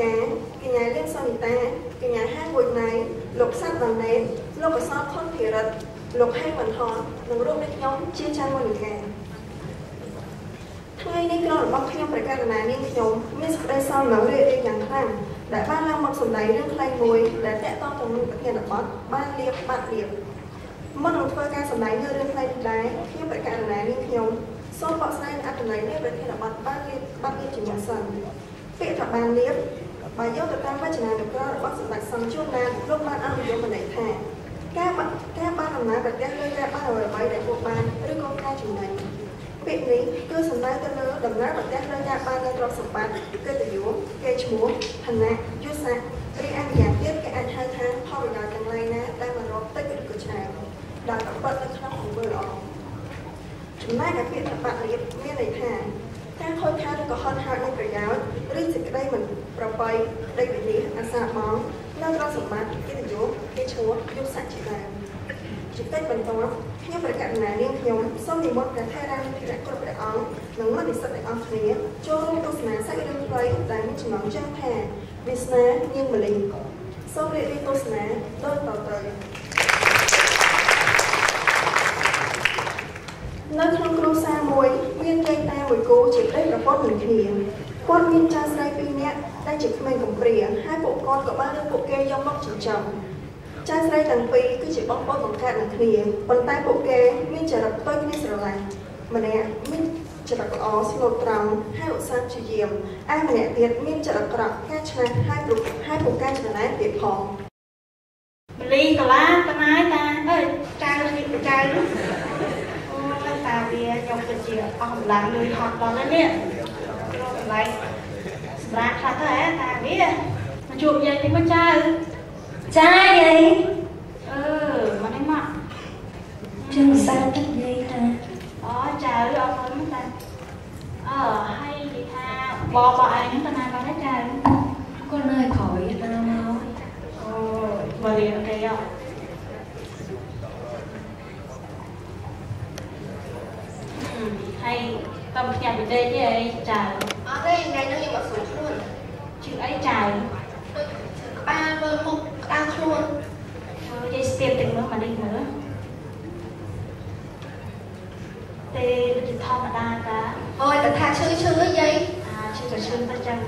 កាកញ្ញាលៀងសូនីតាកញ្ញាហាងវុយណៃលោកសាត់វ៉ាណេតលោកកសលខុនភិរិទ្ធលោកហេងវណ្ណហននិងរួមដូចខ្ញុំជាច័ន្ទមនីកាថ្ងៃនេះក្រុមរបស់ខ្ញុំប្រកាសណានាងខ្ញុំមានសេចក្តីសោមនស្សរីករាយយ៉ាងខ្លាំងដែលបានឡើងមកសម្ដែងរឿងខ្លីមួយដែលតាក់ទងទៅនឹងប្រធានបទបានលៀបបាត់លៀបមុននឹងធ្វើការសម្ដែងរឿងខ្លីនេះដែរខ្ញុំប្រកាសណានាងខ្ញុំសូមបកស្រាយអត្ថន័យនៃប្រធានបទបានលៀបបាត់លៀបជាមុនសិនពាក្យថាបានលៀប បើយកទៅតាមវចនានុក្រមរបស់សម្ដេចសង្ឃជួនណាតលោកបានអនុយមន័យថាការបាត់ការបានអំណាចប្រទេសលើការបានអ្វីៗដែលពួកបានឬក៏ការចំណេញពាក្យនេះគឺសំដៅទៅលើដំណើរប្រទេសលើការបាននូវទ្រព្យសម្បត្តិកិត្តិយសកេរ្តិ៍ឈ្មោះឋានៈយសស័ក្តិឬអនុញ្ញាតទៀតគេអាចហៅថាផលប្រយោជន៍ទាំងឡាយណាដែលមករកតិចឬក៏ច្រើនដែលប្រព្រឹត្តនៅក្នុងអំពើល្អចំណែកឯពាក្យថាបាក់លៀបមានន័យថាការខូចខាតឬក៏ហន់ហោចនៃប្រយោជន៍ឬសេចក្តីមិន ប្របីដីវិនិច្ឆ័យអាសាបងនៅទ្រព្យសម្បត្តិកិត្តិយសគេឈ្មោះយុស័ក្តិជាដើមជាតិចបន្ទាប់ខ្ញុំប្រកាសណានាងខ្ញុំសូមនិមន្តព្រះថេរានុធិរៈគ្រប់ព្រះអង្គនិងមិត្តនិស្សិតទាំងអស់គ្នាចូលរួមទស្សនាសាច់រឿងខ្លីដែលមានចំណងជើងថាវាសនានាងមលីសូមរៀបរៀងទស្សនាដូចតទៅនៅក្នុងគ្រួសារមួយមានយាយតាមួយគូជាប្តីប្រពន្ធនឹងគ្នា គាត់មានចៅស្រីពីរនាក់ដែលជាក្មេងកំព្រាហើយពួកគាត់ក៏បានលើកពួកគេយកមកចិញ្ចឹមចៅស្រីទាំងពីរគឺជាបងប្អូនបង្កើតនឹងគ្នាប៉ុន្តែពួកគេមានចរិតផ្ទុយគ្នាស្រឡាញ់ម្នាក់មានចរិតល្អស្លូតត្រង់ហើយឧស្សាហ៍ព្យាយាមឯម្នាក់ទៀតមានចរិតក្រក់ការឆ្លាតហើយព្រោះហើយពូកែចំណែនទៀតផងមលីកាឡាតណាយតាអើយចៅនេះចៅអូតាវាខ្ញុំពិតជាអស់កម្លាំងលុយហត់ដល់ហើយនេះ រកកន្លែងសម្រាប់ខ្លះទៅហ៎តាវាមកជួបយាយទីមកចៅចាយាយអឺមកនេះមកជើងសាទឹកយាយតាអូចៅអត់ទៅតាអឺហើយនិយាយថាបងបងឯងទៅណាបានចៅគាត់នៅក្រោយតាមមកអូមករៀនគេអត់ហើយតំផ្ទះវិដេទេអីចៅ អត់ទេថ្ងៃនេះខ្ញុំអត់ស្រួលខ្លួន ជឿអីចៅ ដូចក្បាលមើលមុខក្តៅខ្លួន មើលយាយស្ទាបទាំងនោះមកនេះមើលទេដូចជាធម្មតាតា អូយតែថាឈឺឈឺយាយអាជឿក៏ជឿទៅចឹង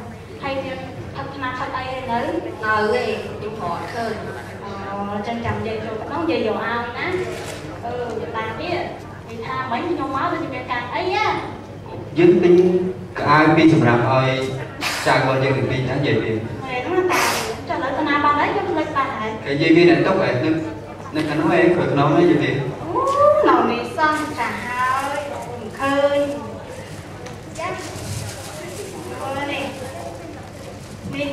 ហើយទៀតផឹកថ្នាំផឹកអីហើយនៅនៅទេខ្ញុំប្រត់ឃើញអូចឹងចាំយាយចូលក្នុងយាយយកឲ្យណាអឺតាទៀតនិយាយថាមិញខ្ញុំមកដូចជាមានការអីណាយើងទិញក្អាយពីសម្រាប់ឲ្យចាក់របស់យើងទាំងពីរណានិយាយពីមែនណាតាចុះឥឡូវតាណាបានហើយខ្ញុំភ្លេចបាត់ហើយគេនិយាយពីអ្នកទុកឯនៅនៅខាងនោះឯងក្រោយខ្នងនេះនិយាយពីអូនៅនេះសោះចាហើយមិនឃើញចាអូនេះនេះ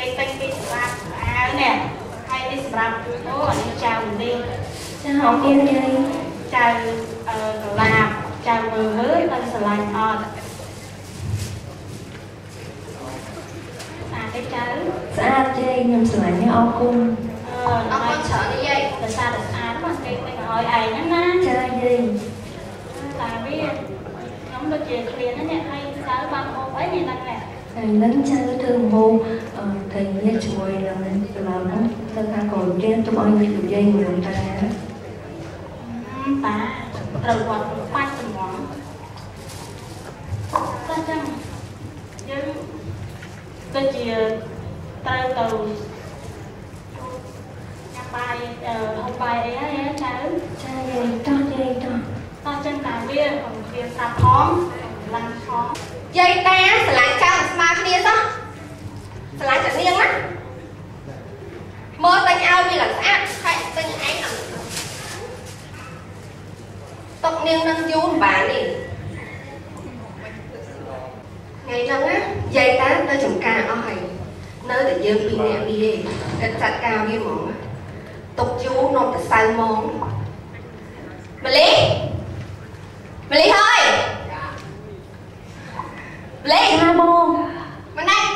គេតែងពីសម្រាប់អាវនេះហើយនេះសម្រាប់អូអានេះចៅនេះចាអរគុណយាយចៅអឺកលាបចៅមើលមើលដល់ស្រឡាញ់អត់អាទេចៅស្អាតយាយខ្ញុំស្រឡាញ់អរគុណអឺអអរគុត់ណច្រើនណាស់យាយដោយសារតែស្អាតមកគេតែឲ្យឯងហ្នឹងណាចាយាយតាវាខ្ញុំដូចជាឃ្លានហ្នឹងហើយចៅបានហូបអីនេះហ្នឹងណែហើយនឹងចៅធ្វើម្ហូបអឺ តែនេះជាមួយនឹងកន្លងហ្នឹងទៅខាងក្រោយទៀតទុកឲ្យមាននិយាយមួយតាតាត្រូវគាត់បាច់ត្មងតែចឹងយើងដូចជាត្រូវទៅញ៉ាំបាយអឺហូបបាយអីហើយចៅចាយាយតោះយាយតោះតោះចឹងតាវាខ្ញុំវាសាប់ផងឡាំផងយាយតាស្រឡាញ់ចៅស្មើគ្នាសោះ ស្រឡាញ់តែនាងណាមើលតែញឲ្យវាឡើងស្អាតហើយតែញឯងឡើងຕົកនាងនឹងយូរមិនបានទេថ្ងៃហ្នឹងណាយាយតាទៅចំការអស់ហើយនៅតែយើងពីរនាក់នេះឯងតែចាត់ការវាហ្មងຕົកយូរនាំតែសៅហ្មងម៉ាលីម៉ាលីហើយម៉ាលី ចាបង មិនដែរ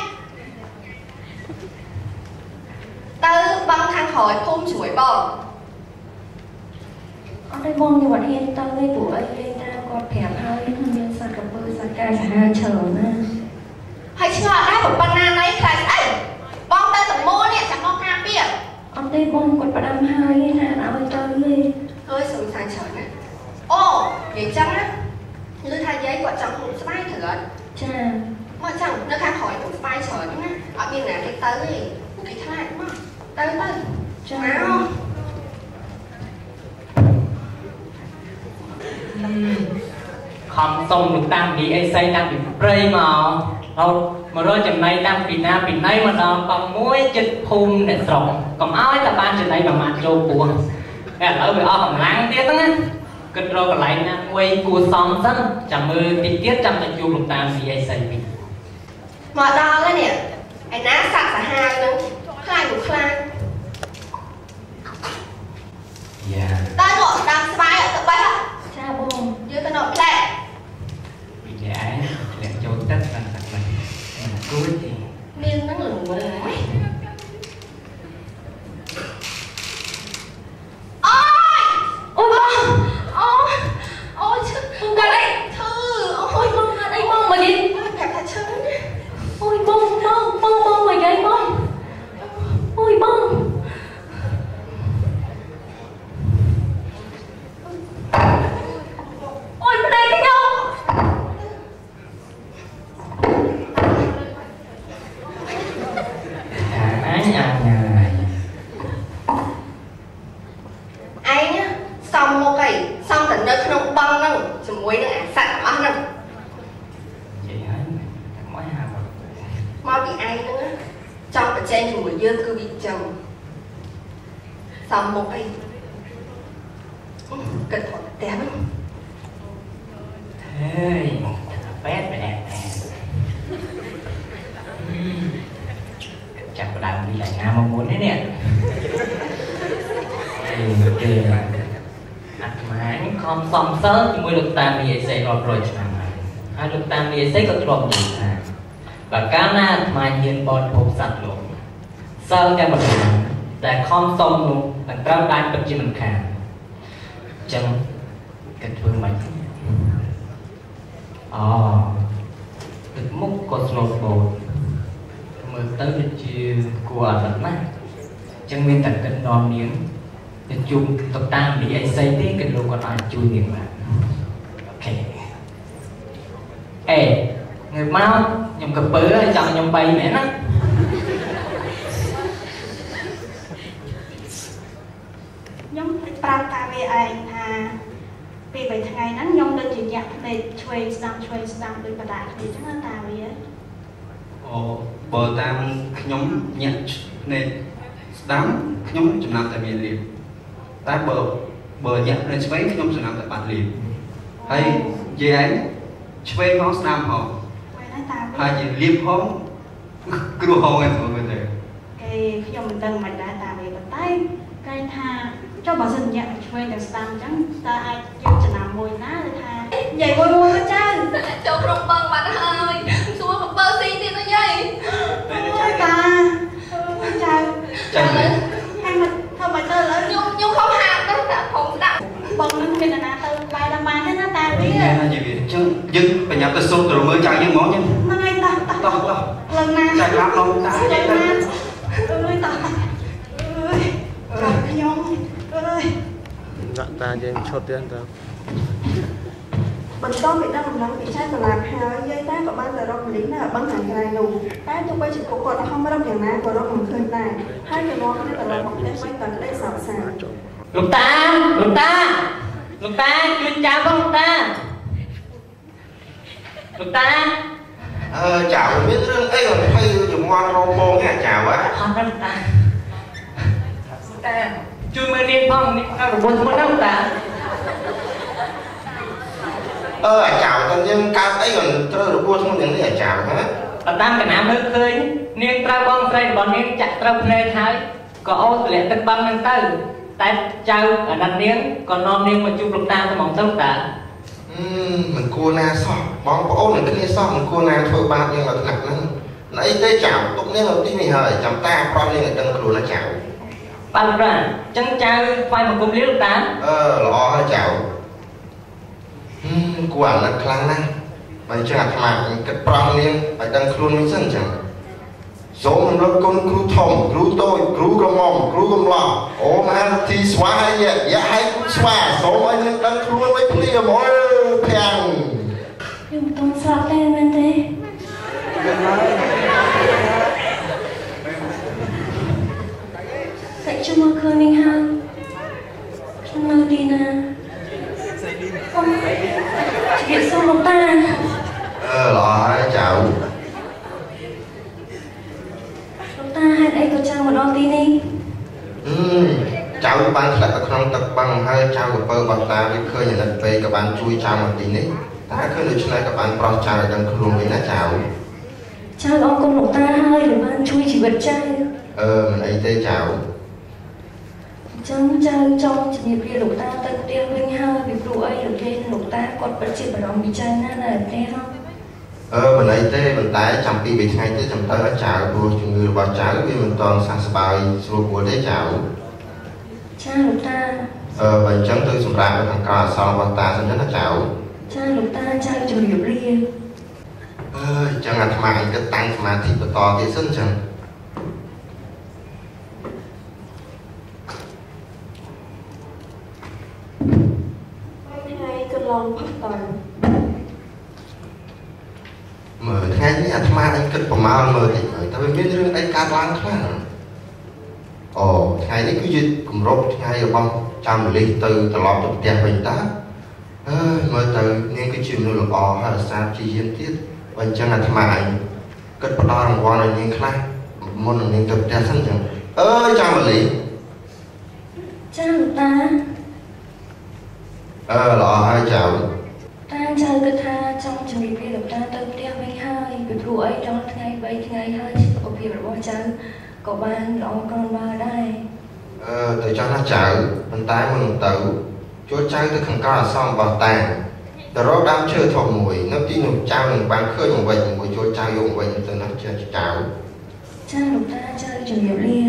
ទៅបងខាងក្រោយភូមិជួយបង អត់ទេបងខ្ញុំអត់ហ៊ានទៅទេព្រោះអីយាយតាគាត់ប្រាប់ហើយថាមានសត្វកពើសត្វកាយសាហាវច្រើនណាស់ ហើយឆ្ងល់ដែរប្រប៉ុណ្ណាណៃខ្លាចស្អី ទេបងគាត់ផ្ដាំហើយថាឲ្យទៅទេ អើយសុំសាយច្រើនណាអូនិយាយចឹងណាឮថាយាយគាត់ចង់ហូបស្បែកត្រូវអត់ ចា មកចឹងនៅខាងក្រោយហូបស្បែកច្រើនហ្នឹងណាអត់មានណាគេ ទៅទេគេខ្លាចមកទៅទៅចាមកខំសុំលោកតានិយាយអីស្អីតាំងពីព្រៃមករហូតមករកចំណៃតាំងពីណាពីណីមកដល់កង់មួយចិត្តភូមិអ្នកស្រុកកុំឲ្យតែបានចំណៃប្រមាណចូលពោះតែឥឡូវវាអស់កម្លាំងទៀតហ្នឹងណាគិតរកកន្លែងណាមួយគួរសមសិនចាំមើលតិចទៀតចាំតែជួបលោកតានិយាយអីស្អីវិញមកដល់ហើយនេះ ឯណាសាក់សាហាវហ្នឹងខ្លាចមិនខ្លាចយ៉ា តែងក់ដាំស្បែកអត់ទៅបេះ ចាបង យើងទៅនោះផ្លែ ពីយ៉ាធ្លាក់ចូលទឹកហ្នឹងតែមិនគួរទេ មានហ្នឹងល្ងងហើយអូយ អូយបង អូយអូយឈឺកាត់អីឈឺ អូយបងអត់អីបងមកនិយាយ ប្រាប់ថាឈឺណា អូយបងបងបងបងមកនិយាយបងអូយបងអូយប្តីខ្ញុំ អញអញហើយ ឯងសំមកអីសំតែនៅក្នុងបឹងហ្នឹងជាមួយនឹងអាសត្វទាំងអស់ហ្នឹង និយាយហើយមកហៅ មកពីឯងហ្នឹងណាចង់ប្រជែងជាមួយយើងគឺវាចឹងសំមកអីគិតថតផ្ទះហ្នឹង ហេយបែបបែបចាប់ផ្ដើម ពីឡើងណាមកមុននេះនេះអេទេអាត្មានេះខំសំសិលជាមួយលោកតាមីអេសេរាប់រយឆ្នាំហើយហើយលោកតាមីអេសេក៏ធ្លាប់និយាយថាបើកាលណាអាត្មាហ៊ានបរិភោគសត្វលោកសិលតែម្ដងតែខំសុំនោះនឹងត្រូវបានពិតជាមិនខានអញ្ចឹងគិតធ្វើមិនខ្មិចអូទឹកមុខក៏ស្លូតបូត មើលទៅដូចជាគួរអាណិតណាស់អញ្ចឹងមានតែគិតនាំនាងទៅជួបទៅតាមនិយាយស្អីទេគិតលោកគាត់អាចជួយនាងបានអូខេអេងើបមកខ្ញុំកពើហើយចង់ខ្ញុំបីមែនណាខ្ញុំប្រាប់តាវាឯងថាពីបីថ្ងៃហ្នឹងខ្ញុំដូចជាញាក់ភ្នែកឆ្វេងស្ដាំឆ្វេងស្ដាំដូចបដាគ្នាចឹងណាតាវា អូបើតាមខ្ញុំញាក់ភ្នែកស្ដាំខ្ញុំចំណាំតែមានលៀបតែបើបើញាក់ភ្នែកឆ្វេងខ្ញុំចំណាំតែបាត់លៀបហើយនិយាយឯងឆ្វេងផងស្ដាំផងពេលហ្នឹងតាវាហើយជាលៀបផងគ្រោះហងឯងមើលទៅគេខ្ញុំមិនដឹងមិនដែរតាវាប៉ុន្តែគេថាចុះបើសិនញាក់ឆ្វេងទៅស្ដាំចឹងតើអាចយកចំណាំមួយណាឬថានិយាយមួយមួយចៅចូលក្នុងបឹងបាត់ហើយសួរកបើស៊ីទៀតណាយាយ អូយតាអូយចៅចាស់មែនហើយមកធ្វើមកទៅឥឡូវខ្ញុំខ្ញុំខំហាមដែរតែខ្ញុំស្ដាប់បងនឹងមាននរណាទៅបាយដល់បានទេណាតាវាមែនហើយនិយាយអញ្ចឹងយើងបញ្ញាប់ទៅសុំទៅមើលចៅយើងហ្មងចឹងហ្នឹងហើយតោះតោះតោះតោះលើណាចាច់ឡាប់ឡងតាចាចេះច់ទៅណាអើយតោះអើយចាំខ្ញុំអើយដាក់តាយើងឈុតទៀតទៅ បន្ទាប់ពីដល់ដំណឹងពីចៃសាឡាមហើយយាយតាក៏បានទៅរកម្លិះនៅបឹងខាងក្រៅនោះតែទោះបីជាពួកគាត់ហំរឹមយ៉ាងណាក៏រកមិនឃើញដែរហើយក៏នាំគ្នាទៅរកមកផ្ទះវិញតែក្តីសោកសៅលោកតាលោកតាលោកតាជឿចៅផងលោកតាលោកតាអឺចៅមានរឿងអីអត់ភ័យជំងន់រោបងឯចៅហ៎អត់ទេតាតាជួយមើលនេះផងនេះរបស់មុនណាលោកតា អឺអាចៅតែយើងកើតអីក៏ត្រូវរបួសធ្ងន់យ៉ាងនេះអាចៅហ៎បើតាមកណាមើលឃើញនាងត្រូវបងស្រីរបស់នាងចាក់ត្រូវភ្នែកហើយក៏អូសទម្លាក់ទឹកបឹងហ្នឹងទៅតែចៅអាណិតនាងក៏នាំនាងមកជួបលោកតាទៅហ្មងទៅលោកតាអឺមិនគួរណាសោះបងប្អូននឹងគ្នាសោះមិនគួរណាធ្វើបាបយើងដល់ថ្នាក់ហ្នឹងណីទេចៅទុកនាងនៅទីនេះហើយចាំតាប្រាប់នាងឲ្យដឹងខ្លួនណាចៅបាទលោកតាអញ្ចឹងចៅស្វែងមកគុំលាលោកតាអឺល្អហើយចៅហឹម គួរអាណិតខ្លាំងណាស់បើអញ្ចឹងអាត្មាគិតប្រំនាងឲ្យដឹងខ្លួនវិញសិនអញ្ចឹងចសូមរំលឹកគុណគ្រូធំគ្រូតូចគ្រូក្រមុំគ្រូកំឡោះអូមហាទីស្វាយយៈឲ្យស្វាសូមឲ្យនឹងដឹងខ្លួនមិនភ្លាមអើភាំងខ្ញុំមិនទាន់ស្លាប់ទេមែនទេតែខ្ញុំមកឃើញវិញហើយខ្ញុំនៅទីណាអូ ជំរាបសួរលោកតាអឺល្អហើយចៅលោកតាហេតុអីក៏ចាំមកដល់ទីនេះអឺចៅបានធ្លាក់ទៅក្នុងទឹកបឹងហើយចៅកពើបតាវាឃើញអាណិតពេកក៏បានជួយចៅមកទីនេះតែឃើញដូច្នេះក៏បានប្រោះចៅឲ្យដឹងខ្លួនវិញណាចៅចៅអរគុណលោកតាហើយដែលបានជួយជីវិតចៅអឺមិនអីទេចៅអញ្ចឹងចៅចង់ជំរាបលាលោកតាទៅផ្ទះវិញហើយពីព្រោះអីលោកយាយនិងលោកតាគាត់ពិតជាបារម្ភពីចៅណាស់នៅផ្ទះហ្នឹងអឺមិនអីទេប៉ុន្តែចាំពី3ថ្ងៃទៀតចាំទៅឲ្យចៅព្រោះជំងឺរបស់ចៅវាមិនទាន់សះស្បើយស្រួលពួលទេចៅចាលោកតាអឺបើអញ្ចឹងទៅសម្រាប់នៅខាងក្រៅអសររបស់តាសិនទៅណាចៅចាលោកតាចៅជំរាបលាអើយអញ្ចឹងអាត្មាឯងគិតតាំងសមាធិបន្តទៀតសិនអញ្ចឹងថ្ងៃកន្លងផុតទៅ មើលថ្ងៃនេះអាត្មាឯ ងគិតប្រមាលមើលតិចមើលតើវាមានរឿងអីកើតឡើងខ្លះអូថ្ងៃនេះគឺជាគម្រប់ថ្ងៃរបស់ចាំលិះទៅត្រឡប់ទៅផ្ទះវិញតាអើយមើលទៅនាងគឺជាមនុស្សល្អហើយរសាព្យាយាមទៀតបើអញ្ចឹងអាត្មាឯងគិតផ្ដល់រង្វាន់ឲ្យនាងខ្លះមុននឹងនាងទៅផ្ទះសិនអញ្ចឹងអើយចាំលិះចាលោកតាអឺល្អហើយចៅតាចៅគិតថាចង់ជំរាបលាលោកតាទៅផ្ទះវិញហើយ ពីព្រោះអីដល់ថ្ងៃ3ថ្ងៃហើយសុខភាពរបស់ចៅក៏បានល្អក្រនបើដែរអឺទៅចោះណាចៅប៉ុន្តែមុននឹងទៅចូលចៅទៅខាងក្រៅអសងរបស់តាទៅរកដើមឈើធំមួយ នៅទីនោះចៅនឹងបានឃើញមកវិញមួយចូលចៅយកមកវិញទៅណាចៅចៅចាលោកតាចៅជំរាបលា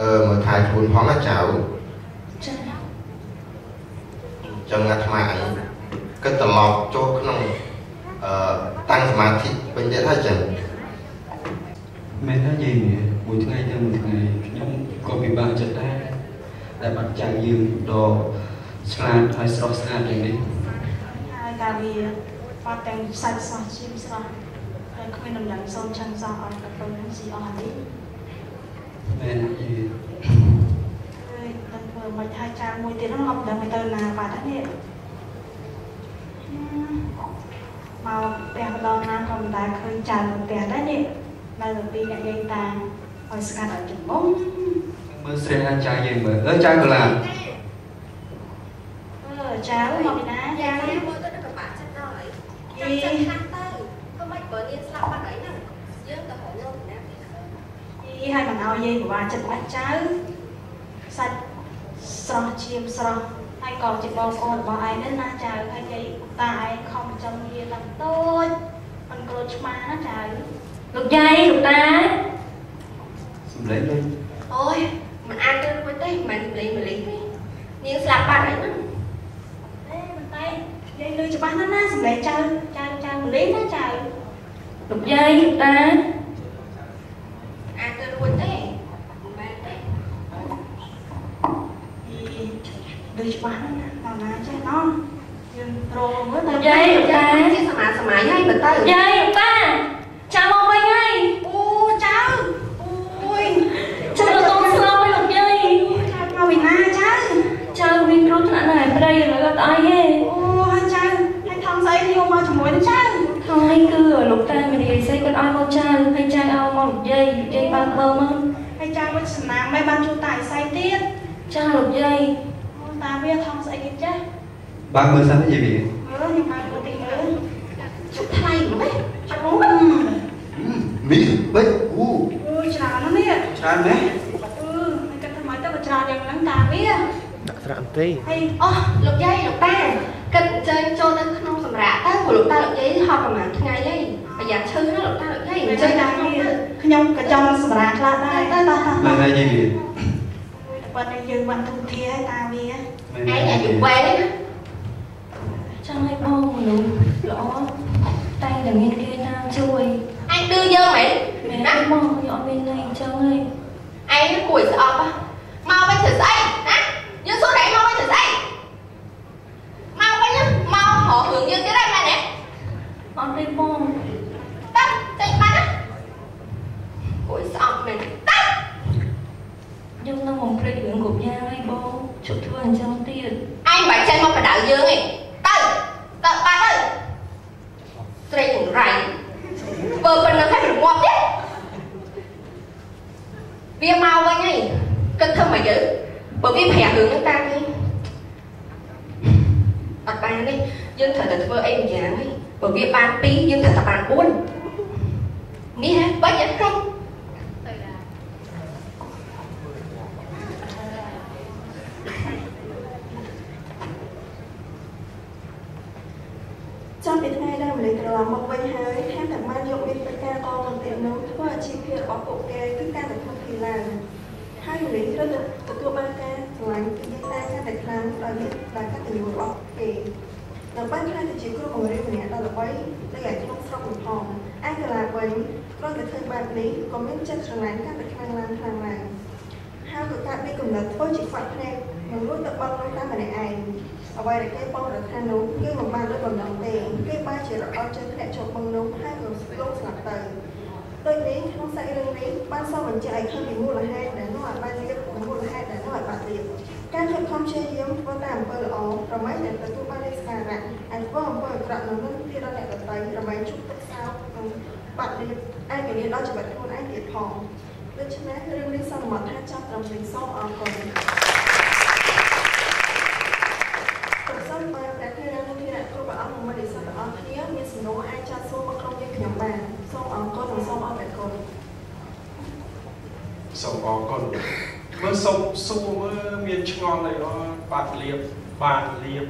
អឺមើលថែខ្លួនផងណាចៅចាចឹងអាត្មាអញគិតត្រឡប់ចូលក្នុងអឺ តាំងសមាធិវិញទៀតហើយចឹងមែនហើយយាយមាសមួយថ្ងៃទៅមួយថ្ងៃខ្ញុំក៏ពិបាកចិត្តដែរដែលបាត់ចៅយើងដ៏ឆ្លាតហើយស្រស់ស្អាតយ៉ាងនេះហើយតាវាបាត់ទាំងសាច់ស្រស់ឈាមស្រស់តែគ្មានដំណឹងសូមឆឹងសោះឲ្យកពើនឹងស៊ីអស់នេះមែនហើយយាយហើយតែធ្វើមិនថាចាមួយទៀតហ្នឹងមកដឹងទៅណាបាត់ហើយនេះមកផ្ទះ ម្ដងណាក៏មិនដែលឃើញចៅនៅផ្ទះដែរនេះនៅតែពីអ្នកយាយតាឲ្យស្កាត់ឲ្យចំមុំមើលស្រែអាចារ្យយើងមើលអើចៅកលាអឺចៅមកពីណាយ៉ាចៅនេះមើលទៅនឹងកបាក់ចិត្តដល់ហើយចាំចិត្តខាងទៅធ្វើម៉េចបើនាងស្លាប់បាត់ហើយហ្នឹងយើងទៅរកលោកណាពីឃើញយីឲ្យមិនឲ្យយាយពិបាកចិត្តបាច់ចៅសាច់ស្រស់ឈាមស្រស់ហើយក៏ជាបងប្អូនរបស់ឯងហ្នឹងណាចៅហើយយាយតាឯងខំចំយាយឡើងតូច មិនក្រូចឆ្មាណាចៅលោកយាយលោកតាសំឡេងលេងអូយមិនអាចទៅរួចទេមិនលេងមលីទេនាងស្លាប់បាត់ហើយហ្នឹងអេមិនតែយាយលឺច្បាស់ណាស់ណាសម្លេងចៅចៅចៅមលីណាចៅលោកយាយលោកតាអាចទៅរួចទេមិនមែនទេយីលឺច្បាស់ណាស់ណាដល់ណាចេះណោះយើង រងមើលទៅលោកយាយលោកតាជាសមាសម័យហើយបើទៅយាយលោកតាចាំមកវិញហើយអូចៅអូយចៅកូនស្លាប់ហើយលោកយាយចៅមកពីណាចៅចៅមានគ្រោះថ្នាក់នៅឯព្រៃឥឡូវអត់អីទេអូហើយចៅហើយថងស្អីយកមកជាមួយនឹងចៅថងនេះគឺលោកតាមេរីស្អីគាត់ឲ្យមកចៅហើយចៅឲ្យមកលោកយាយលោកយាយបានបើមកហើយចៅវិទ្យសំណាងមិនបានជួតាអិស័យទៀតចាលោកយាយអូតាវាថងស្អីគេចេះ បើកមើលសិនយាយមាសមើលខ្ញុំបានមើលទីមើលជុកថ្លៃម្ល៉េះចៅអូមីបិចអូអូច្រើនណាស់នេះច្រើនណាស់អឺហើយគាត់ធ្វើមកទៅក៏ច្រើនយ៉ាងហ្នឹងតាវាដាក់ត្រាក់ន្ទីហើយអូលោកយាយលោកតាគិតអញ្ជើញចូលទៅក្នុងសម្រាប់ទៅព្រោះលោកតាលោកយាយហត់ប្រហែលថ្ងៃហើយប្រយ័ត្នឈឺណាលោកតាលោកយាយអអញ្ញ្ចឹជើងញតាដល់ក្នុងវាទៅខ្ញុំក៏ចង់សម្រាប់ខ្លះដែរទៅតោះតោះមែនហើយយាយមាសប៉ុន្តែយើងបានទូធាឲ្យតាវាមែនឯងហើយអាយុវែងណា ចង់ឲ្យបងមនុស្សល្អតែតែមានគេតាមជួយអញឌឺយើងមែនមែនណាបងខ្ញុំអត់មានន័យអញ្ចឹងទេឯងគួរស្អប់មកវិញធ្វើស្អីណាយើងសួរតែមកវិញធ្វើស្អីមកវិញមករករឿ វាបាន2យើងត្រូវតែបាន4នេះហ៎បាច់អត់ក្រុមចាំពីថ្ងៃដែលម្លេះត្រឡប់មកវិញហើយថែមទាំងបានយកមានកិច្ចការតមកទៀតនោះធ្វើអាជីវភាពរបស់ពួកគេគឺការតែធ្វើពីឡើងហើយម្លេះត្រូវតែទទួលបានការឆ្លាញ់ពីយើងតែកាន់តែខ្លាំងដោយមានដោយកតញ្ញូរបស់គេ ដើម្បីខ្លាចទៅជាគ្រូបង្រៀនម្នាក់ដ៏ល្បីដូចឯក្នុងស្រុកនោះផងឯកលាវិញគ្រាន់តែឃើញបែបនេះក៏មានចិត្តស្រឡាញ់កាន់តែខ្លាំងឡើងខ្លាំងឡើងហើយក៏កើតមានកំណត់ធ្វើជាខ្វាក់ភ្នែកមិនរួចទៅបត់ខ្លួនតែម្នាក់ឯងអ្វីដែលគេបងរថានោះគឺមិនបានដូចបំណងទេគេបែរជារអត់ជើងធ្លាក់ចូលបឹងនោះហើយក៏ស្លងស្លាប់ទៅដូចនេះក្នុងសាច់រឿងនេះបានសរបញ្ជាក់ឲ្យឃើញពីមូលហេតុដែលនោះឲ្យបានលៀបនិងមូលហេតុដែលនោះឲ្យបានលៀប ការខិតខំព្យាយាមធ្វើតាមអំពើល្អប្រម៉ែតែទទួលបានលេខស្ការៈអាចធ្វើអំពើអាក្រក់នឹងនឹងទៀតដល់អ្នកដទៃប្រម៉ែជុកទឹកសោកនិងបាត់លៀបអាចមានដល់ជីវិតខ្លួនឯងទៀតផងដូច្នេះរឿងនេះសូមមកថាចាប់ត្រឹមនេះសូមអរគុណប្រសិនបើព្រះធេរៈនិងធេរៈគ្រប់ព្រះអង្គមិននិស្សិតទាំងអស់គ្នាមានសំណួរអាចចាត់សួរមកក្រុមយើងខ្ញុំបានសូមអរគុណនិងសូមអរគុណសូមអរគុណ មើលសុំសួរមើលមានឆ្ងល់អីអត់បាត់លៀបបានលៀប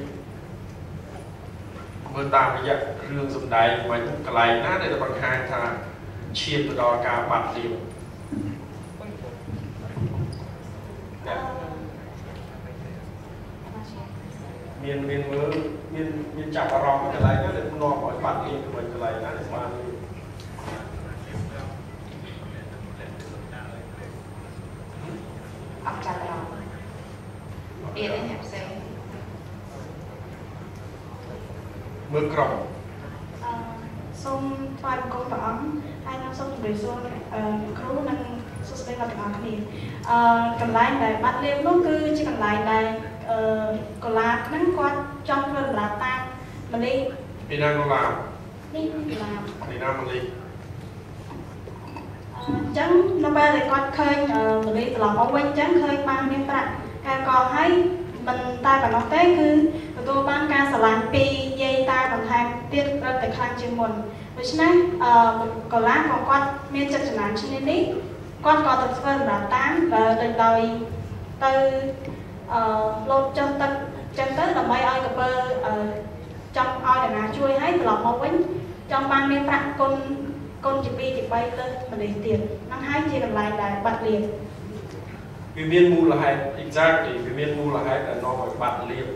មើលតាមរយៈរឿងសំដែងមិញកន្លែងណាដែលបង្ហាញថាឈានទៅដល់ការបាត់លៀបមានមានមើលមានមានចាប់អារម្មណ៍កន្លែងណាដែលនាំឲ្យបាត់លៀបទៅវិញកន្លែងណាដែលបានលៀប អត់ចាប់អារម្មណ៍ អៀននេះផ្សេងមើលក្រុមអឺសូមថ្វាយបង្គំព្រះអង្គហើយនឹងសូមជម្រាបសួរអឺគ្រូនិងសួស្តីអ្នកទាំងអស់គ្នាអឺកន្លែងដែលបាត់លាវនោះគឺជាកន្លែងដែលអឺកូឡាហ្នឹងគាត់ចង់ធ្វើដំណើរតាមម៉ាលីពីណាកូឡានេះកូឡាពីណាម៉ាលីអញ្ចឹងនៅពេលដែលគាត់ឃើញម៉ាលីត្រឡប់មកវិញអញ្ចឹងឃើញបានមានប្រាក់ ការកហើយមិនតែប៉ុណ្ណោះទេគឺទទួលបានការស្រឡាញ់ពីយាយតាបន្ថែមទៀតរឹតតែខ្លាំងជាងមុនដូច្នេះអឺកូឡាក៏គាត់មានចិត្តចំណានឈ្នានេះគាត់ក៏ទៅធ្វើដំណើរតាមបើដូចដោយទៅអឺលោតចុះទឹកចឹងទៅដើម្បីឲ្យកពើអឺចង់ឲ្យតាណាជួយឲ្យត្រឡប់មកវិញចង់បានមានប្រាក់គុណគុណជា2ជា3លើសម្លេងទៀតហ្នឹងហើយជាកន្លែងដែលបាត់លៀប វាមានមូលហេតុ exactly វាមានមូលហេតុដែលនាំឲ្យបាត់លៀប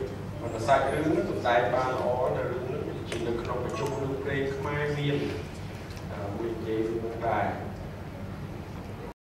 មិនសាច់រឿងនេះសំដែងបានល្អនៅរឿងនេះជានៅក្នុងប្រជុំរឿងព្រេងខ្មែរមានអឺមួយនិយាយរឿងដែរ